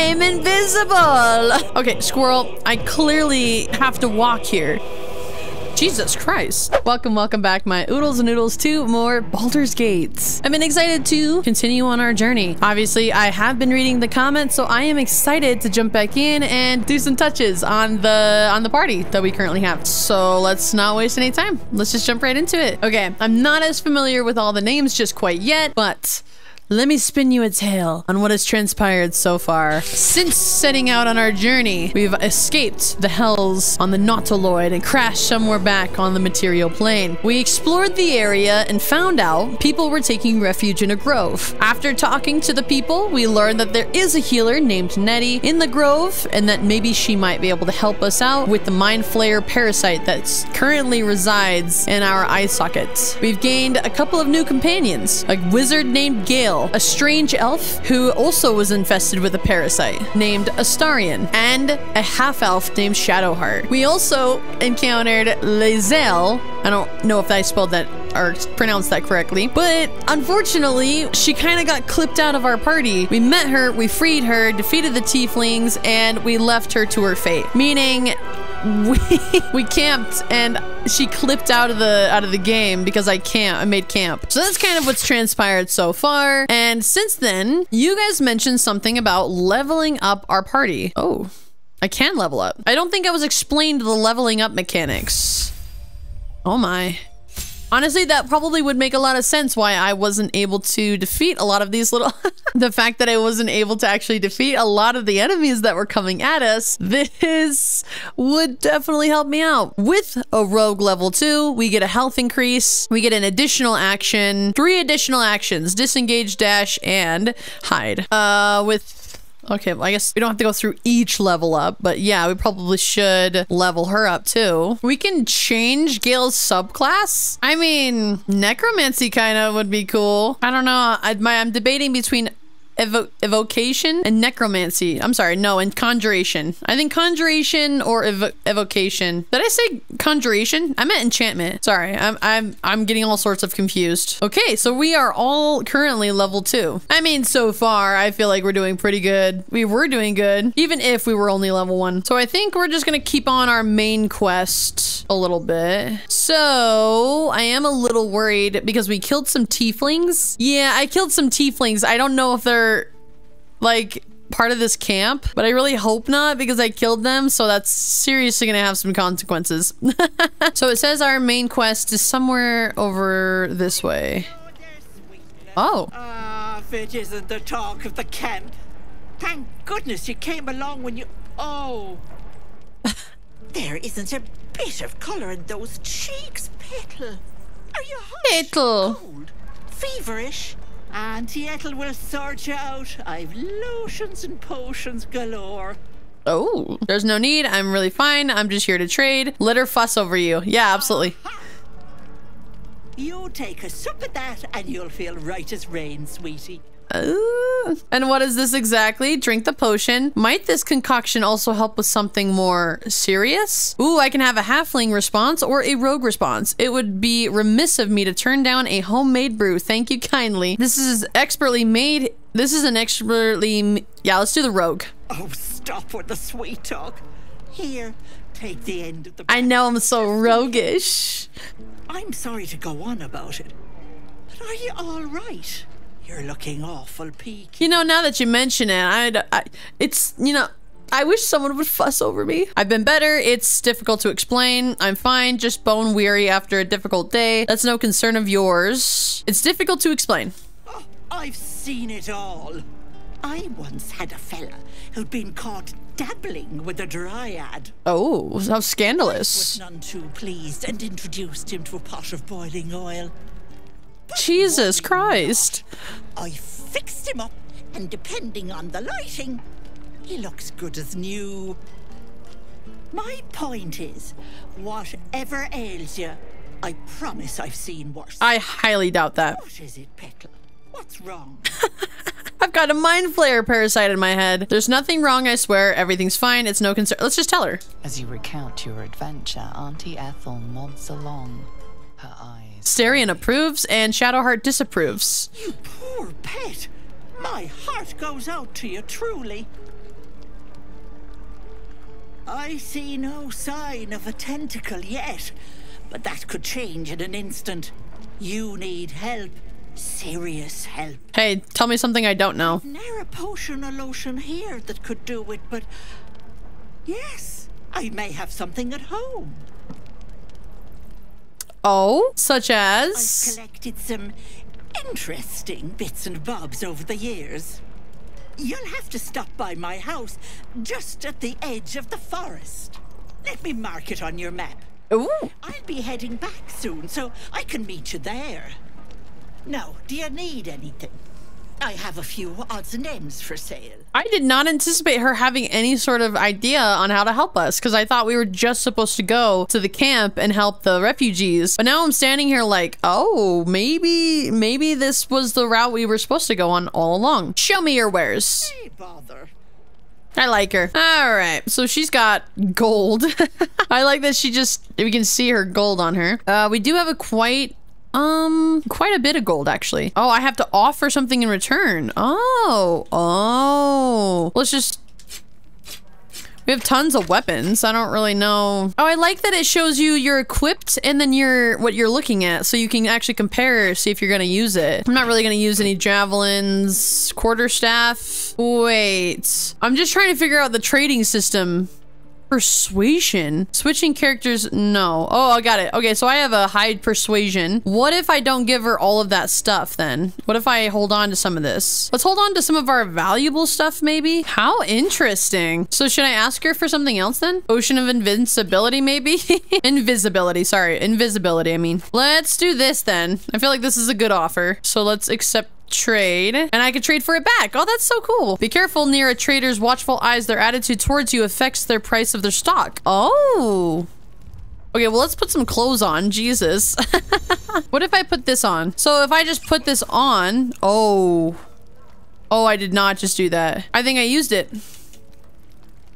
I'm invisible. Okay, squirrel, I clearly have to walk here. Jesus Christ. Welcome, welcome back, my oodles and noodles, to more Baldur's Gates. I've been excited to continue on our journey. Obviously, I have been reading the comments, so I am excited to jump back in and do some touches on the on the party that we currently have. So let's not waste any time. Let's just jump right into it. Okay, I'm not as familiar with all the names just quite yet, but let me spin you a tale on what has transpired so far. Since setting out on our journey, we've escaped the hells on the Nautiloid and crashed somewhere back on the material plane. We explored the area and found out people were taking refuge in a grove. After talking to the people, we learned that there is a healer named Nettie in the grove and that maybe she might be able to help us out with the Mind Flayer parasite that currently resides in our eye sockets. We've gained a couple of new companions, a wizard named Gale a strange elf who also was infested with a parasite named Astarion, and a half elf named Shadowheart. We also encountered Lae'zel. I don't know if I spelled that or pronounced that correctly, but unfortunately, she kind of got clipped out of our party. We met her, we freed her, defeated the tieflings, and we left her to her fate. Meaning, we we camped and she clipped out of the out of the game because I can't I made camp. So that's kind of what's transpired so far. And since then, you guys mentioned something about leveling up our party. Oh, I can level up. I don't think I was explained the leveling up mechanics. Oh my. Honestly, that probably would make a lot of sense why I wasn't able to defeat a lot of these little... the fact that I wasn't able to actually defeat a lot of the enemies that were coming at us, this would definitely help me out. With a rogue level 2, we get a health increase, we get an additional action, three additional actions, disengage, dash, and hide. Uh, with Okay, well, I guess we don't have to go through each level up, but yeah, we probably should level her up too. We can change Gale's subclass. I mean, necromancy kind of would be cool. I don't know. I, I'm debating between evo evocation and necromancy. I'm sorry, no, and conjuration. I think conjuration or evo evocation. Did I say conjuration? I meant enchantment. Sorry, I'm I'm I'm getting all sorts of confused. Okay, so we are all currently level two. I mean, so far, I feel like we're doing pretty good. We were doing good, even if we were only level one. So I think we're just gonna keep on our main quest a little bit. So I am a little worried because we killed some tieflings. Yeah, I killed some tieflings. I don't know if they're like part of this camp, but I really hope not because I killed them, so that's seriously gonna have some consequences. so it says our main quest is somewhere over this way. Oh. Ah, if it isn't the talk of the camp. Thank goodness you came along when you... Oh. there isn't a bit of colour in those cheeks, Petal. Are you hot? Petal. Cold? Feverish? Auntie Ethel will sort you out. I've lotions and potions galore. Oh, there's no need. I'm really fine. I'm just here to trade. Let her fuss over you. Yeah, absolutely. You take a sip of that and you'll feel right as rain, sweetie. Uh, and what is this exactly? Drink the potion. Might this concoction also help with something more serious? Ooh, I can have a halfling response or a rogue response. It would be remiss of me to turn down a homemade brew. Thank you kindly. This is expertly made. This is an expertly. Yeah, let's do the rogue. Oh, stop with the sweet talk. Here, take the end of the. I know I'm so roguish. I'm sorry to go on about it, but are you all right? You're looking awful peaky. You know, now that you mention it, I, I it's, you know, I wish someone would fuss over me. I've been better. It's difficult to explain. I'm fine, just bone weary after a difficult day. That's no concern of yours. It's difficult to explain. Oh, I've seen it all. I once had a fella who'd been caught dabbling with a dryad. Oh, how scandalous. I was none too pleased and introduced him to a pot of boiling oil. Jesus Christ. I fixed him up, and depending on the lighting, he looks good as new. My point is, whatever ails you, I promise I've seen worse. I highly doubt that. What is it, Petal? What's wrong? I've got a mind flayer parasite in my head. There's nothing wrong, I swear. Everything's fine. It's no concern. Let's just tell her. As you recount your adventure, Auntie Ethel nods along, her eyes Starion approves and Shadowheart disapproves. You poor pet. My heart goes out to you truly. I see no sign of a tentacle yet, but that could change in an instant. You need help. Serious help. Hey, tell me something I don't know. Ne'er a potion or lotion here that could do it, but yes, I may have something at home. Oh, such as? I've collected some interesting bits and bobs over the years. You'll have to stop by my house, just at the edge of the forest. Let me mark it on your map. Ooh. I'll be heading back soon, so I can meet you there. Now, do you need anything? I have a few odds and ends for sale. I did not anticipate her having any sort of idea on how to help us because I thought we were just supposed to go to the camp and help the refugees. But now I'm standing here like, oh, maybe, maybe this was the route we were supposed to go on all along. Show me your wares. Hey, bother. I like her. All right. So she's got gold. I like that she just, we can see her gold on her. Uh, we do have a quite, um, quite a bit of gold actually. Oh, I have to offer something in return. Oh, oh. Let's just, we have tons of weapons. I don't really know. Oh, I like that it shows you you're equipped and then you're what you're looking at so you can actually compare, see if you're to use it. I'm not really to use any javelins, quarterstaff. Wait, I'm just trying to figure out the trading system. Persuasion. Switching characters, no. Oh, I got it. Okay, so I have a hide persuasion. What if I don't give her all of that stuff then? What if I hold on to some of this? Let's hold on to some of our valuable stuff maybe. How interesting. So should I ask her for something else then? Ocean of invincibility maybe? Invisibility, sorry. Invisibility, I mean. Let's do this then. I feel like this is a good offer. So let's accept trade and I could trade for it back. Oh, that's so cool. Be careful near a trader's watchful eyes. Their attitude towards you affects their price of their stock. Oh. Okay, well, let's put some clothes on. Jesus. what if I put this on? So if I just put this on, oh. Oh, I did not just do that. I think I used it.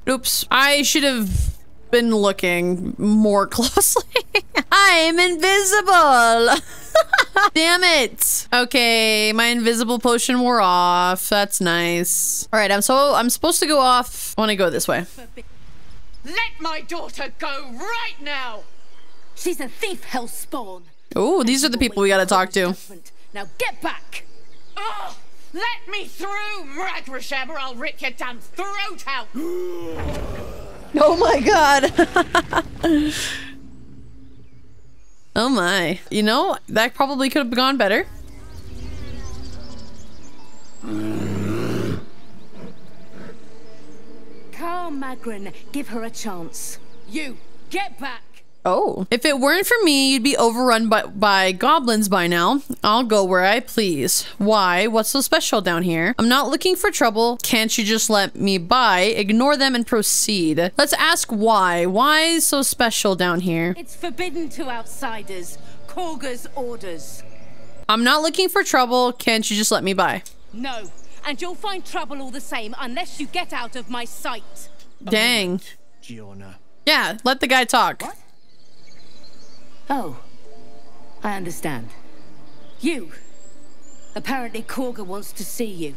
Oops. I should have been looking more closely. I'm invisible. Damn it. Okay, my invisible potion wore off. That's nice. All right, I'm so I'm supposed to go off. I want to go this way. Let my daughter go right now! She's a thief, Hellspawn. Oh, these are the people we got to talk to. Now get back! Oh, let me through, Mragrasham, or I'll rip your damn throat out! Oh my god. oh my. You know, that probably could have gone better. Carl Magrin, give her a chance. You, get back! Oh. If it weren't for me, you'd be overrun by, by goblins by now. I'll go where I please. Why? What's so special down here? I'm not looking for trouble. Can't you just let me by? Ignore them and proceed. Let's ask why. Why so special down here? It's forbidden to outsiders. Kagha's orders. I'm not looking for trouble. Can't you just let me by? No, and you'll find trouble all the same unless you get out of my sight. Dang. Giona. Yeah, let the guy talk. Oh, I understand. You. Apparently Kagha wants to see you.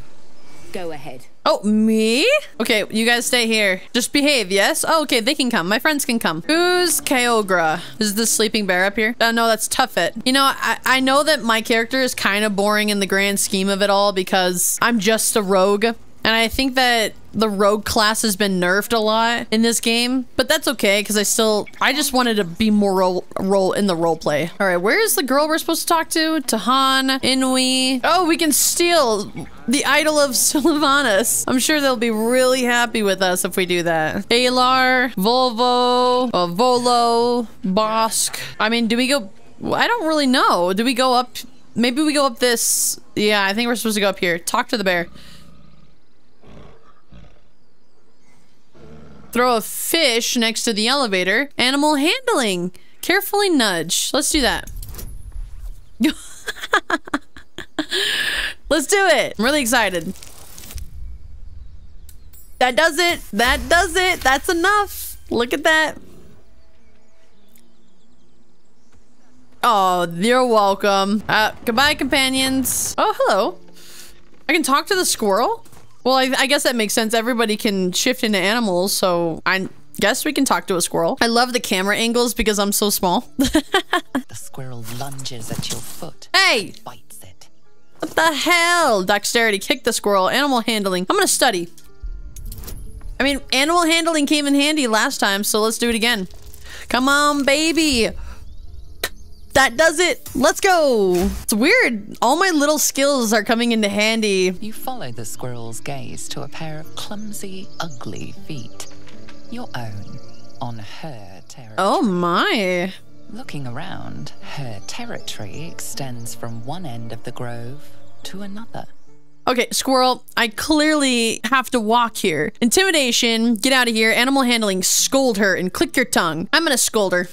Go ahead. Oh, me? Okay, you guys stay here. Just behave, yes? Oh, okay, they can come. My friends can come. Who's Kyogre? Is this sleeping bear up here? Oh, no, that's Tuffet. You know, I, I know that my character is kind of boring in the grand scheme of it all because I'm just a rogue. And I think that the rogue class has been nerfed a lot in this game, but that's okay because I still, I just wanted to be more role, role in the role play. All right, where is the girl we're supposed to talk to? Tahan, Inui. Oh, we can steal the idol of Silvanus. I'm sure they'll be really happy with us if we do that. Alar, Volvo, uh, Volo, Bosk. I mean, do we go, I don't really know. Do we go up, maybe we go up this, yeah, I think we're supposed to go up here. Talk to the bear. Throw a fish next to the elevator. Animal handling. Carefully nudge. Let's do that. Let's do it. I'm really excited. That does it. That does it. That's enough. Look at that. Oh, you're welcome. Uh, goodbye, companions. Oh, hello. I can talk to the squirrel? Well, I, I guess that makes sense. Everybody can shift into animals, so I Guess we can talk to a squirrel. I love the camera angles because I'm so small. The squirrel lunges at your foot, hey, bites it. what the hell? Dexterity, kick the squirrel. Animal handling. I'm gonna study. I mean, animal handling came in handy last time, so let's do it again. Come on, baby. That does it. Let's go. It's weird. All my little skills are coming into handy. You follow the squirrel's gaze to a pair of clumsy, ugly feet. Your own, on her territory. Oh my. Looking around, her territory extends from one end of the grove to another. Okay, squirrel, I clearly have to walk here. Intimidation, get out of here. Animal handling, scold her and click your tongue. I'm gonna scold her.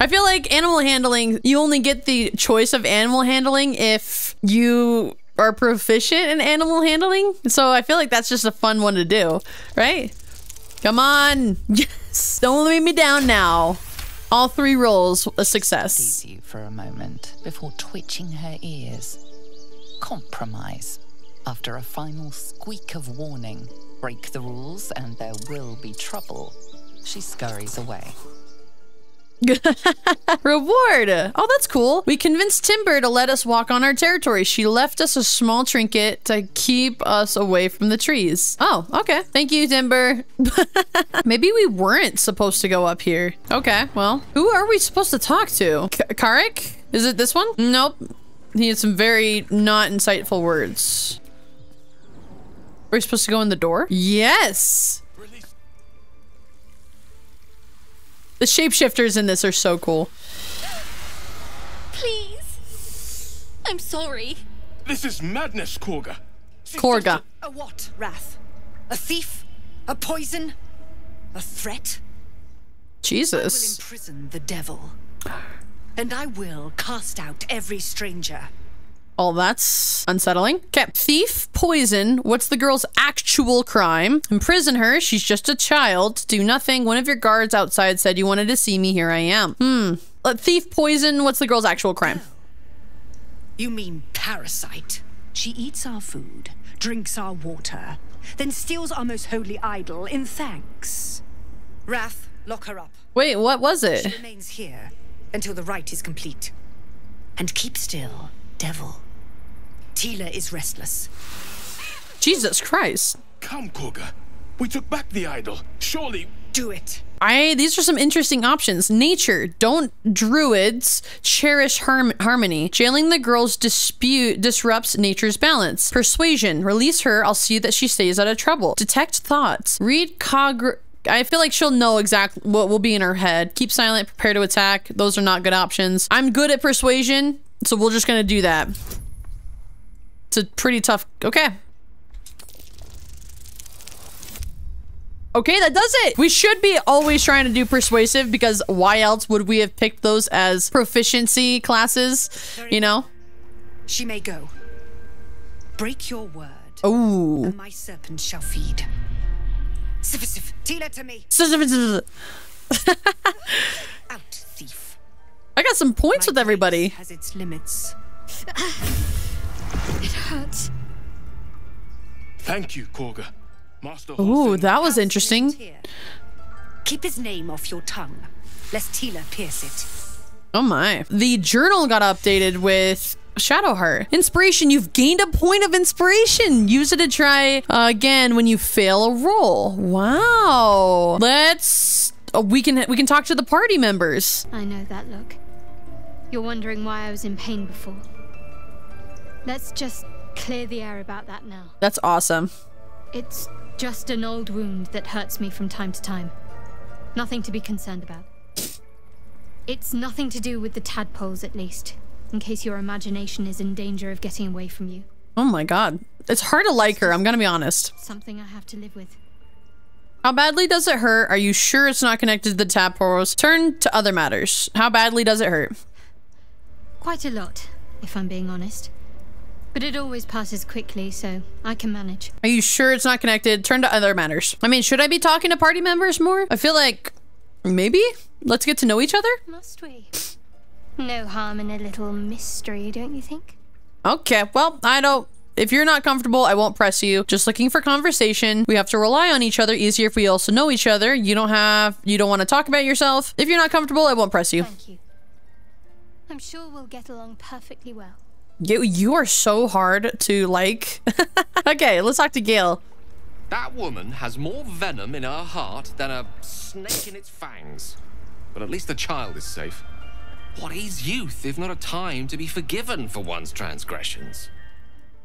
I feel like animal handling, you only get the choice of animal handling if you are proficient in animal handling. So I feel like that's just a fun one to do, right? Come on. Yes. Don't leave me down now. All three rolls a success. Sees you for a moment before twitching her ears. Compromise. After a final squeak of warning, break the rules and there will be trouble. She scurries away. Reward! Oh, that's cool. We convinced Timber to let us walk on our territory. She left us a small trinket to keep us away from the trees. Oh, okay. Thank you, Timber. Maybe we weren't supposed to go up here. Okay, well, who are we supposed to talk to? Karik? Is it this one? Nope. He had some very not insightful words. Are we supposed to go in the door? Yes! The shapeshifters in this are so cool. Please. I'm sorry. This is madness, Kagha. Kagha. A what, Wrath? A thief? A poison? A threat? Jesus. I will Jesus. imprison the devil. And I will cast out every stranger. Oh, that's unsettling. Okay. Thief, poison. What's the girl's actual crime? Imprison her. She's just a child. Do nothing. One of your guards outside said you wanted to see me. Here I am. Hmm. Uh, thief, poison. What's the girl's actual crime? You mean parasite? She eats our food, drinks our water, then steals our most holy idol in thanks. Rath, lock her up. Wait, what was She it? remains here until the rite is complete. And keep still, devil. Tila is restless. Jesus Christ. Come, Koga. We took back the idol. Surely. Do it. I these are some interesting options. Nature, don't druids cherish harm- harmony. Jailing the girls dispute disrupts nature's balance. Persuasion, release her. I'll see that she stays out of trouble. Detect thoughts. Read cog. I feel like she'll know exactly what will be in her head. Keep silent, prepare to attack. Those are not good options. I'm good at persuasion, so we're just gonna do that. It's a pretty tough. Okay, Okay, that does it. We should be always trying to do persuasive because why else would we have picked those as proficiency classes? You know? She may go. Break your word, Ooh. and my serpent shall feed. Sif, to me. Out, thief. I got some points My with everybody. Has its limits. It hurts. Thank you, Kagha. Master Ooh, that was interesting. Keep his name off your tongue, lest Tila pierce it. Oh my. The journal got updated with Shadowheart. Inspiration. You've gained a point of inspiration. Use it to try uh, again when you fail a roll. Wow. Let's. Oh, we can we can talk to the party members. I know that look. You're wondering why I was in pain before. Let's just clear the air about that now. That's awesome. It's just an old wound that hurts me from time to time. Nothing to be concerned about. It's nothing to do with the tadpoles, at least, in case your imagination is in danger of getting away from you. Oh my god. It's hard to like her, I'm gonna be honest. Something I have to live with. How badly does it hurt? Are you sure it's not connected to the tadpoles? Turn to other matters. How badly does it hurt? Quite a lot, if I'm being honest. But it always passes quickly, so I can manage. Are you sure it's not connected? Turn to other matters. I mean, should I be talking to party members more? I feel like maybe? Let's get to know each other? Must we? No harm in a little mystery, don't you think? Okay, well, I don't If you're not comfortable, I won't press you. Just looking for conversation. We have to rely on each other easier if we also know each other. You don't have, you don't want to talk about yourself. If you're not comfortable, I won't press you. Thank you. I'm sure we'll get along perfectly well. You, you are so hard to like. okay, let's talk to Gale. That woman has more venom in her heart than a snake in its fangs. But at least the child is safe. What is youth if not a time to be forgiven for one's transgressions?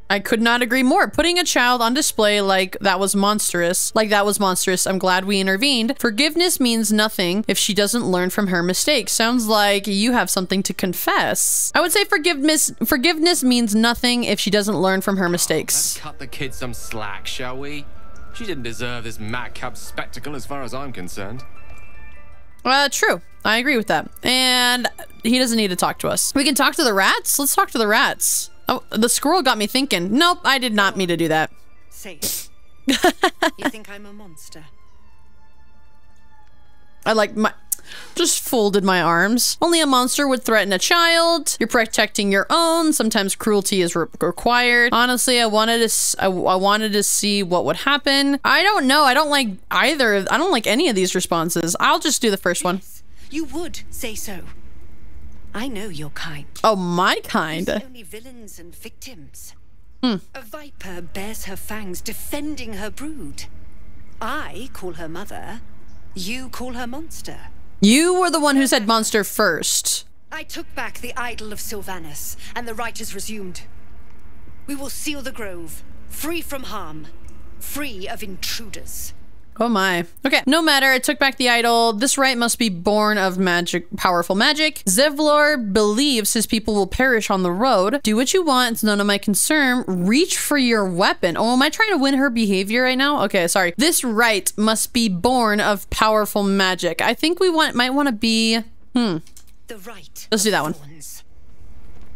I could not agree more. Putting a child on display like that was monstrous, like that was monstrous. I'm glad we intervened. Forgiveness means nothing if she doesn't learn from her mistakes. Sounds like you have something to confess. I would say forgiveness forgiveness means nothing if she doesn't learn from her mistakes. Let's cut the kid some slack, shall we? She didn't deserve this madcap spectacle as far as I'm concerned. Uh, true. I agree with that. And he doesn't need to talk to us. We can talk to the rats? Let's talk to the rats. Oh, the squirrel got me thinking. Nope, I did not mean to do that. Say you think I'm a monster? I like my just folded my arms. Only a monster would threaten a child. You're protecting your own. Sometimes cruelty is re required. Honestly, I wanted to I, I wanted to see what would happen. I don't know. I don't like either. I don't like any of these responses. I'll just do the first one. You would say so. I know your kind. Oh, my kind. Only villains and victims. Hmm. A viper bears her fangs defending her brood. I call her mother. You call her monster. You were the one who said monster first. I took back the idol of Silvanus, and the rite is resumed. We will seal the grove, free from harm, free of intruders. Oh my. Okay, no matter. I took back the idol. This rite must be born of magic, powerful magic. Zevlor believes his people will perish on the road. Do what you want. It's none of my concern. Reach for your weapon. Oh, am I trying to win her behavior right now? Okay, sorry. This rite must be born of powerful magic. I think we want might want to be. Hmm. The right. Let's do that one. Thorns.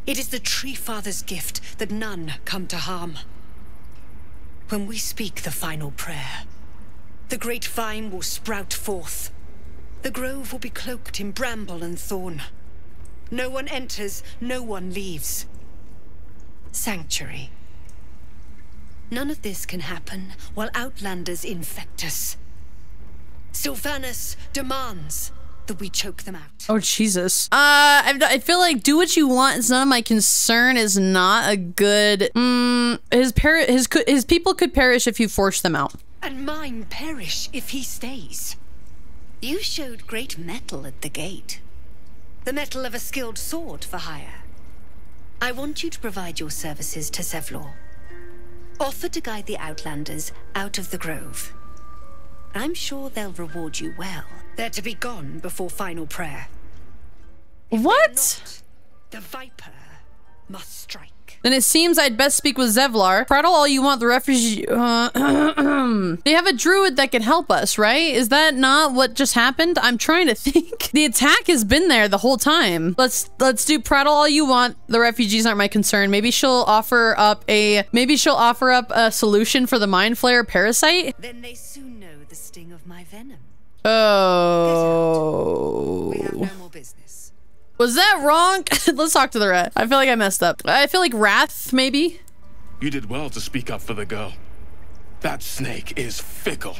It is the Tree Father's gift that none come to harm. When we speak the final prayer, the great vine will sprout forth. The grove will be cloaked in bramble and thorn. No one enters, no one leaves. Sanctuary. None of this can happen while Outlanders infect us. Silvanus demands that we choke them out. Oh Jesus! Uh, I, I feel like do what you want. It's none of my concern. Is not a good. Mm, his par his his people could perish if you force them out. And mine perish if he stays. You showed great mettle at the gate. The mettle of a skilled sword for hire. I want you to provide your services to Zevlor. Offer to guide the Outlanders out of the grove. I'm sure they'll reward you well. They're to be gone before final prayer. What? Not, the Viper must strike. Then it seems I'd best speak with Zevlor. Prattle all you want, the refugee... Uh, they have a druid that can help us, right? Is that not what just happened? I'm trying to think. the attack has been there the whole time. Let's let's do prattle all you want. The refugees aren't my concern. Maybe she'll offer up a... Maybe she'll offer up a solution for the Mind Flayer parasite? Then they soon know the sting of my venom. Oh... No. Was that wrong? Let's talk to the rat. I feel like I messed up. I feel like Rath, maybe? You did well to speak up for the girl. That snake is fickle.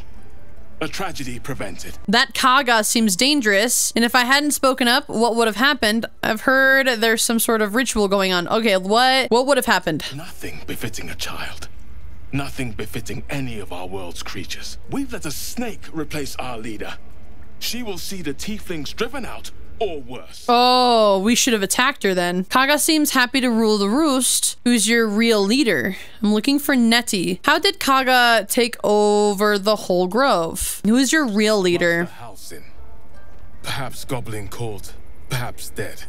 A tragedy prevented. That Kagha seems dangerous, and if I hadn't spoken up, what would have happened? I've heard there's some sort of ritual going on. Okay, what what would have happened? Nothing befitting a child. Nothing befitting any of our world's creatures. We've let a snake replace our leader. She will see the tieflings driven out or worse. Oh, we should have attacked her then. Kagha seems happy to rule the roost. Who's your real leader? I'm looking for Nettie. How did Kagha take over the whole grove? Who is your real leader? Halsin. Perhaps Goblin called, perhaps dead.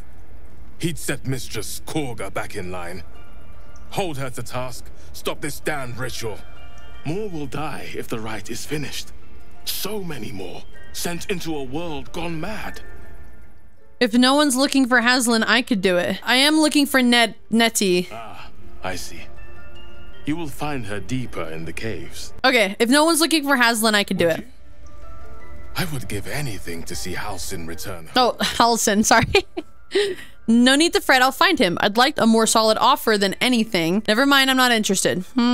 He'd set Mistress Kagha back in line. Hold her to task, stop this damned ritual. More will die if the rite is finished. So many more, sent into a world gone mad. If no one's looking for Haslin, I could do it. I am looking for Net Nettie. Ah, I see. You will find her deeper in the caves. Okay, if no one's looking for Haslin, I could do it. I would give anything to see Halsin return. Oh, Halsin, sorry. No need to fret, I'll find him. I'd like a more solid offer than anything. Never mind, I'm not interested. Hmm.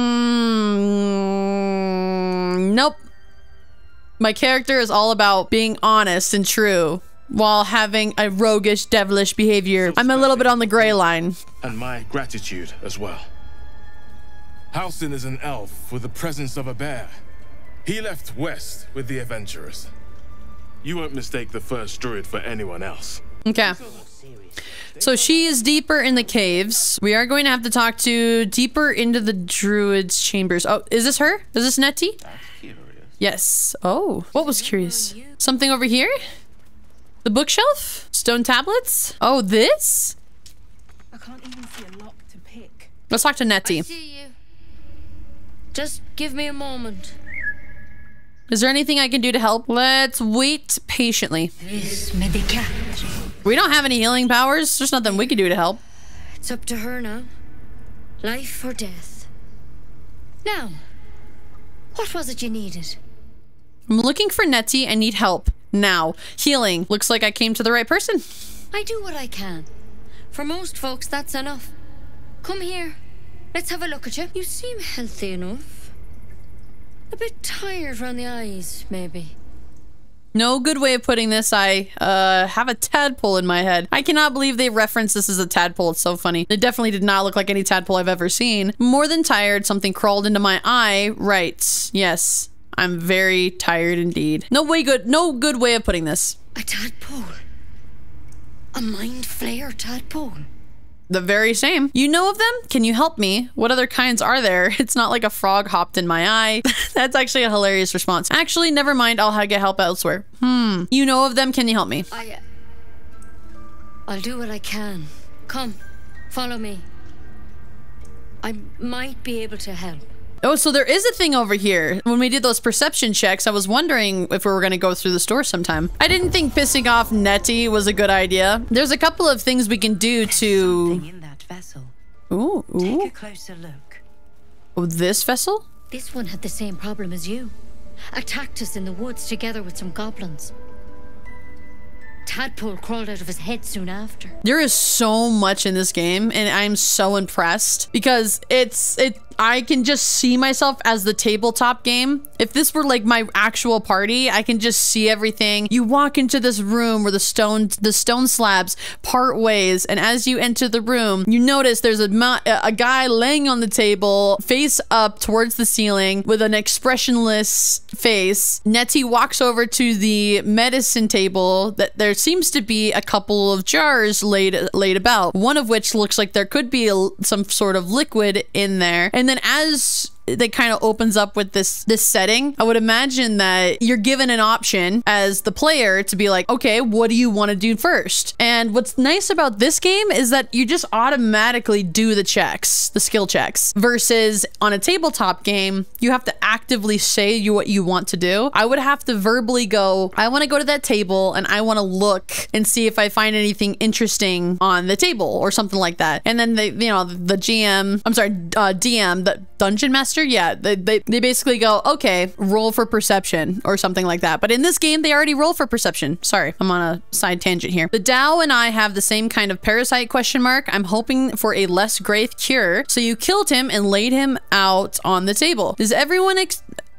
Nope. My character is all about being honest and true while having a roguish, devilish behavior. I'm a little bit on the gray line. And my gratitude as well. Halsin is an elf with the presence of a bear. He left west with the adventurers. You won't mistake the first druid for anyone else. Okay. So she is deeper in the caves. We are going to have to talk to deeper into the druid's chambers. Oh, is this her? Is this Nettie? Yes. Oh, what was curious? Something over here? The bookshelf? Stone tablets? Oh, this? I can't even see a lock to pick. Let's talk to Nettie. See you. Just give me a moment. Is there anything I can do to help? Let's wait patiently. This medicat. We don't have any healing powers. There's nothing we can do to help. It's up to her now. Life or death. Now, what was it you needed? I'm looking for Nettie. I need help. Now. Healing. Looks like I came to the right person. I do what I can. For most folks, that's enough. Come here. Let's have a look at you. You seem healthy enough. A bit tired round the eyes, maybe. No good way of putting this. I uh, have a tadpole in my head. I cannot believe they referenced this as a tadpole. It's so funny. It definitely did not look like any tadpole I've ever seen. More than tired, something crawled into my eye. Right. Yes. I'm very tired indeed. No way good. No good way of putting this. A tadpole. A mind flayer tadpole. The very same. You know of them? Can you help me? What other kinds are there? It's not like a frog hopped in my eye. That's actually a hilarious response. Actually, never mind. I'll get help elsewhere. Hmm. You know of them? Can you help me? I. Uh, I'll do what I can. Come, follow me. I might be able to help. Oh, so there is a thing over here. When we did those perception checks, I was wondering if we were going to go through the store sometime. I didn't think pissing off Nettie was a good idea. There's a couple of things we can do to... In that vessel. Ooh, ooh. Take a closer look. Oh, this vessel? This one had the same problem as you. Attacked us in the woods together with some goblins. Tadpole crawled out of his head soon after. There is so much in this game, and I'm so impressed because it's it. I can just see myself as the tabletop game. If this were like my actual party, I can just see everything. You walk into this room where the stone the stone slabs part ways, and as you enter the room, you notice there's a a guy laying on the table, face up towards the ceiling, with an expressionless face. Nettie walks over to the medicine table. That there seems to be a couple of jars laid laid about. One of which looks like there could be a, some sort of liquid in there, and then as that kind of opens up with this this setting i would imagine that you're given an option as the player to be like okay what do you want to do first? And what's nice about this game is that you just automatically do the checks the skill checks versus on a tabletop game you have to actively say you what you want to do. I would have to verbally go i want to go to that table and i want to look and see if i find anything interesting on the table or something like that. And then they you know the gm i'm sorry uh, dm the dungeon master yeah they, they, they basically go okay roll for perception or something like that. But in this game they already roll for perception. Sorry i'm on a side tangent here. The Dow and i have the same kind of parasite question mark. I'm hoping for a less grave cure. So you killed him and laid him out on the table. Does everyone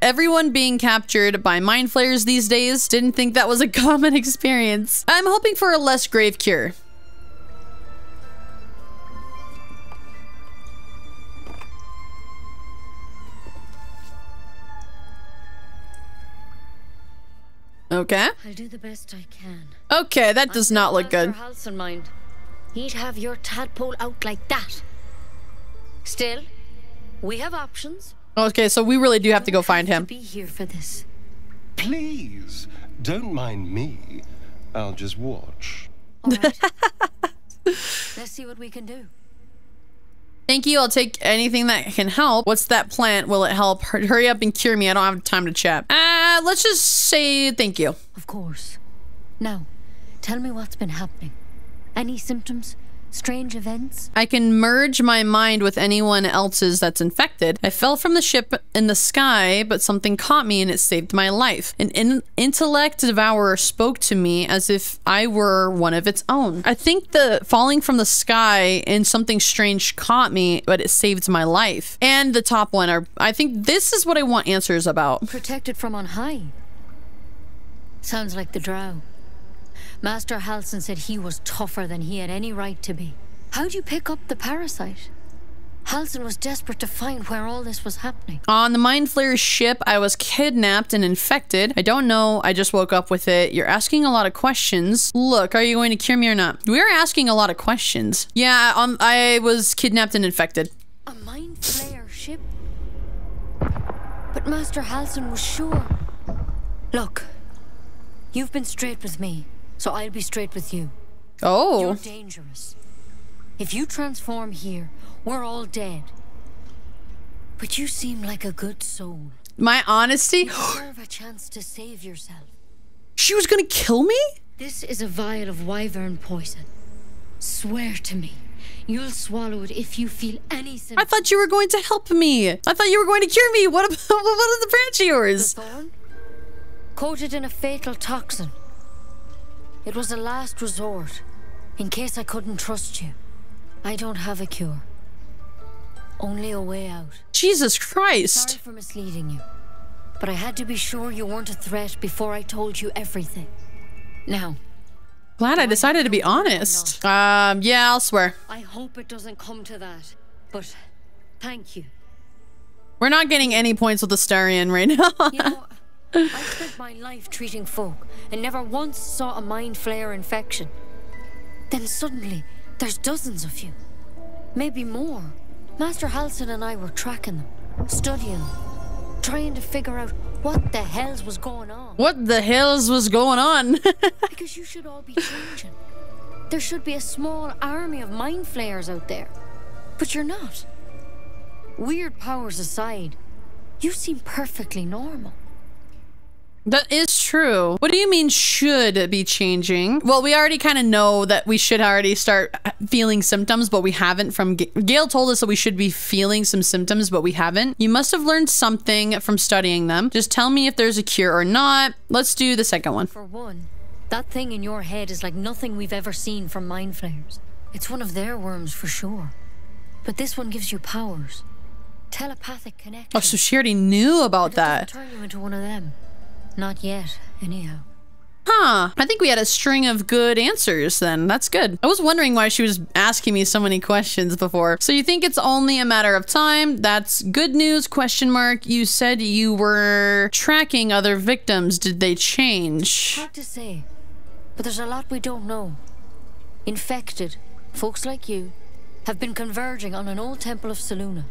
Everyone being captured by mind flayers these days? Didn't think that was a common experience. I'm hoping for a less grave cure. Okay. I'll do the best I can. Okay, that does not look good. Halsin mind. He'd have your tadpole out like that. Still, we have options. Okay, so we really do have to go find him. Be here for this. Please, don't mind me. I'll just watch. All right. Let's see what we can do. Thank you. I'll take anything that can help. What's that plant? Will it help? Hur- Hurry up and cure me. I don't have time to chat. Uh, let's just say thank you. Of course. Now, tell me what's been happening. Any symptoms? Strange events? I can merge my mind with anyone else's that's infected. I fell from the ship in the sky, but something caught me and it saved my life. An in intellect devourer spoke to me as if I were one of its own. I think the falling from the sky and something strange caught me, but it saved my life. And the top one are, I think this is what I want answers about. Protected from on high. Sounds like the drow. Master Halsin said he was tougher than he had any right to be. How'd you pick up the parasite? Halsin was desperate to find where all this was happening. On the Mind Flayer ship, I was kidnapped and infected. I don't know. I just woke up with it. You're asking a lot of questions. Look, are you going to cure me or not? We're asking a lot of questions. Yeah, um, I was kidnapped and infected. A Mind Flayer ship? But Master Halsin was sure. Look, you've been straight with me, so I'll be straight with you. Oh. You're dangerous. If you transform here, we're all dead. But you seem like a good soul. My honesty? You deserve a chance to save yourself. She was gonna kill me? This is a vial of wyvern poison. Swear to me, you'll swallow it if you feel any symptoms. I thought you were going to help me. I thought you were going to cure me. What about what is the branch of yours? The thorn? Coated in a fatal toxin. It was a last resort, in case I couldn't trust you. I don't have a cure. Only a way out. Jesus Christ. Sorry for misleading you. But I had to be sure you weren't a threat before I told you everything. Now. Glad I decided to be honest. Um, yeah, I'll swear. I hope it doesn't come to that. But thank you. We're not getting any points with the Astarion right now. you know, I spent my life treating folk and never once saw a mind flayer infection. Then suddenly, there's dozens of you. Maybe more. Master Halsin and I were tracking them, studying them, trying to figure out what the hells was going on. What the hells was going on? because you should all be changing. There should be a small army of mind flayers out there. But you're not. Weird powers aside, you seem perfectly normal. That is true. What do you mean should be changing? Well, we already kind of know that we should already start feeling symptoms, but we haven't from G Gale told us that we should be feeling some symptoms, but we haven't. You must have learned something from studying them. Just tell me if there's a cure or not. Let's do the second one. For one, that thing in your head is like nothing we've ever seen from mind flayers. It's one of their worms for sure. But this one gives you powers. Telepathic connection. Oh, so she already knew about that. Turn you into one of them. Not yet, anyhow. Huh. I think we had a string of good answers then. That's good. I was wondering why she was asking me so many questions before. So you think it's only a matter of time? That's good news, question mark. You said you were tracking other victims. Did they change? Hard to say. But there's a lot we don't know. Infected, folks like you, have been converging on an old temple of Selûne,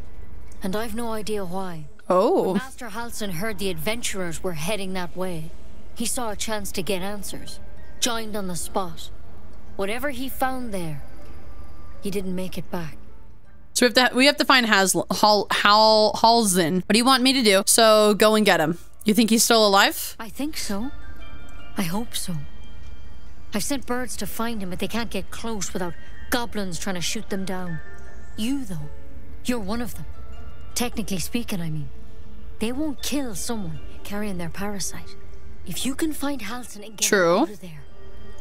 And I've no idea why. Oh. When Master Halsin heard the adventurers were heading that way, he saw a chance to get answers. Joined on the spot. Whatever he found there, he didn't make it back. So we have to we have to find Hasl Hal Hal Halsin. What do you want me to do? So go and get him. You think he's still alive? I think so. I hope so. I've sent birds to find him, but they can't get close without goblins trying to shoot them down. You, though, you're one of them. Technically speaking, I mean. They won't kill someone carrying their parasite. If you can find Halsin and get True. out of there,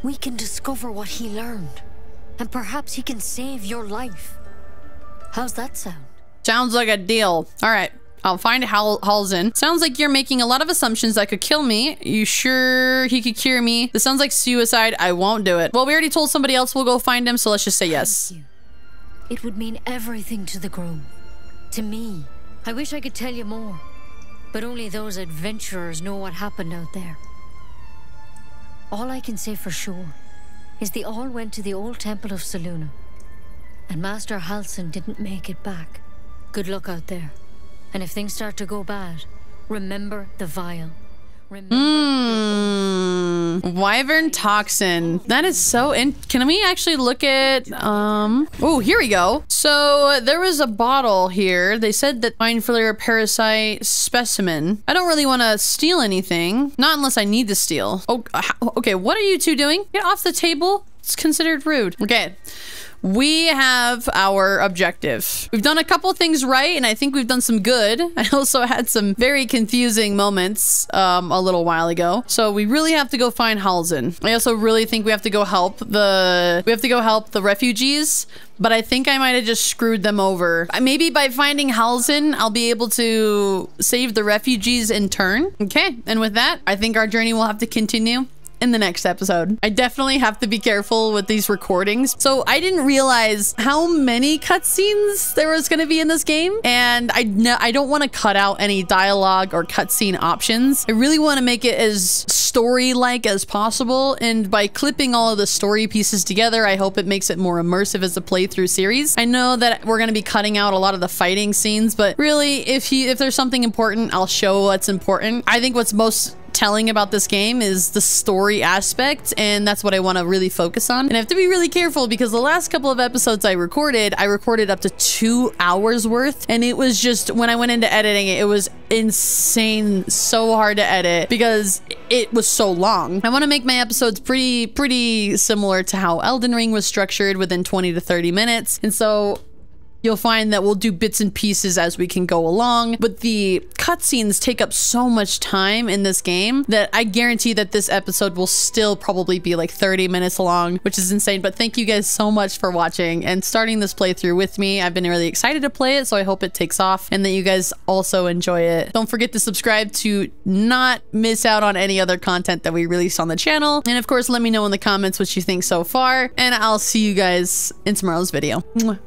we can discover what he learned. And perhaps he can save your life. How's that sound? Sounds like a deal. All right. I'll find Hal Halsin. Sounds like you're making a lot of assumptions that could kill me. You sure he could cure me? This sounds like suicide. I won't do it. Well, we already told somebody else we'll go find him, so let's just say yes. It would mean everything to the groom. To me. I wish I could tell you more. But only those adventurers know what happened out there. All I can say for sure is they all went to the old temple of Selûne. And Master Halsin didn't make it back. Good luck out there. And if things start to go bad, remember the vial. Mmm. Wyvern toxin. That is so in can we actually look at um oh here we go. So there was a bottle here. They said that Mind Flayer parasite specimen. I don't really want to steal anything. Not unless I need to steal. Oh okay, what are you two doing? Get off the table. It's considered rude. Okay. We have our objective. We've done a couple things right, and I think we've done some good. I also had some very confusing moments um, a little while ago. So we really have to go find Halsin. I also really think we have to go help the we have to go help the refugees. But I think I might have just screwed them over. Maybe by finding Halsin, I'll be able to save the refugees in turn. Okay, and with that, I think our journey will have to continue in the next episode. I definitely have to be careful with these recordings. So I didn't realize how many cutscenes there was going to be in this game. And I, I don't want to cut out any dialogue or cutscene options. I really want to make it as story-like as possible. And by clipping all of the story pieces together, I hope it makes it more immersive as a playthrough series. I know that we're going to be cutting out a lot of the fighting scenes, but really, if you if there's something important, I'll show what's important. I think what's most telling about this game is the story aspect, and that's what I want to really focus on. And I have to be really careful because the last couple of episodes I recorded, I recorded up to two hours worth, and it was just, when I went into editing it, it was insane, so hard to edit because it was so long. I want to make my episodes pretty, pretty similar to how Elden Ring was structured within 20 to 30 minutes. And so You'll find that we'll do bits and pieces as we can go along, but the cutscenes take up so much time in this game that I guarantee that this episode will still probably be like 30 minutes long, which is insane. But thank you guys so much for watching and starting this playthrough with me. I've been really excited to play it, so I hope it takes off and that you guys also enjoy it. Don't forget to subscribe to not miss out on any other content that we release on the channel. And of course, let me know in the comments what you think so far, and I'll see you guys in tomorrow's video. Mwah.